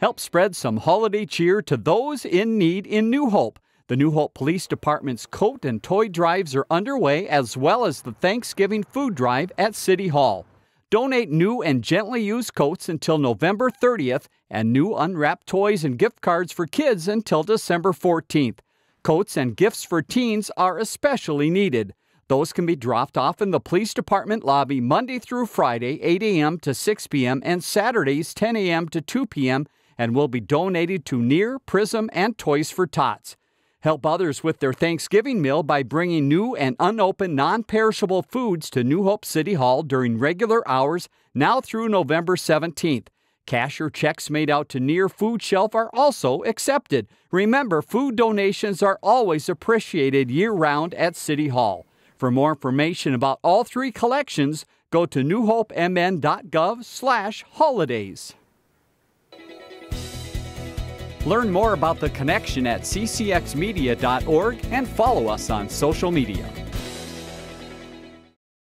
Help spread some holiday cheer to those in need in New Hope. The New Hope Police Department's coat and toy drives are underway, as well as the Thanksgiving food drive at City Hall. Donate new and gently used coats until November 30th and new unwrapped toys and gift cards for kids until December 14th. Coats and gifts for teens are especially needed. Those can be dropped off in the police department lobby Monday through Friday, 8 a.m. to 6 p.m., and Saturdays, 10 a.m. to 2 p.m., and will be donated to Near, Prism, and Toys for Tots. Help others with their Thanksgiving meal by bringing new and unopened non perishable foods to New Hope City Hall during regular hours now through November 17th. Cash or checks made out to Near Food Shelf are also accepted. Remember, food donations are always appreciated year round at City Hall. For more information about all three collections, go to newhopemn.gov/holidays. Learn more about the connection at ccxmedia.org and follow us on social media.